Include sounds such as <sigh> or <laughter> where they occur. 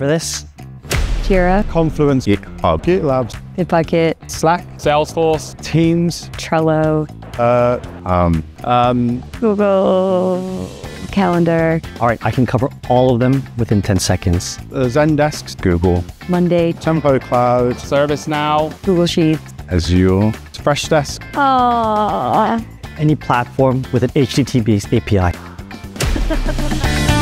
for this? Jira, Confluence, GitHub, oh. GitLab, Bitbucket, Slack, Salesforce, Teams, Trello, uh, um, um, Google. Calendar, All right, I can cover all of them within 10 seconds. uh, Zendesk, Google, Monday, Tempo Cloud, ServiceNow, Google Sheets. Azure, Freshdesk, Oh, Any platform with an HTTP API. <laughs>